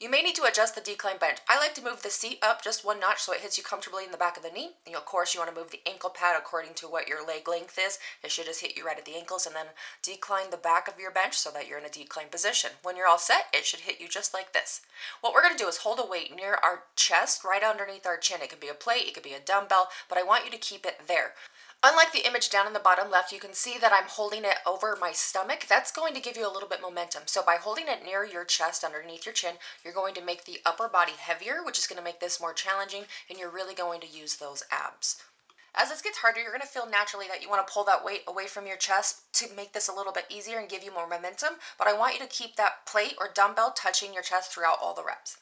You may need to adjust the decline bench. I like to move the seat up just one notch so it hits you comfortably in the back of the knee. And of course, you want to move the ankle pad according to what your leg length is. It should just hit you right at the ankles and then decline the back of your bench so that you're in a decline position. When you're all set, it should hit you just like this. What we're going to do is hold a weight near our chest, right underneath our chin. It could be a plate, it could be a dumbbell, but I want you to keep it there. Unlike the image down in the bottom left, you can see that I'm holding it over my stomach. That's going to give you a little bit momentum. So by holding it near your chest, underneath your chin, you're going to make the upper body heavier, which is going to make this more challenging, and you're really going to use those abs. As this gets harder, you're going to feel naturally that you want to pull that weight away from your chest to make this a little bit easier and give you more momentum, but I want you to keep that plate or dumbbell touching your chest throughout all the reps.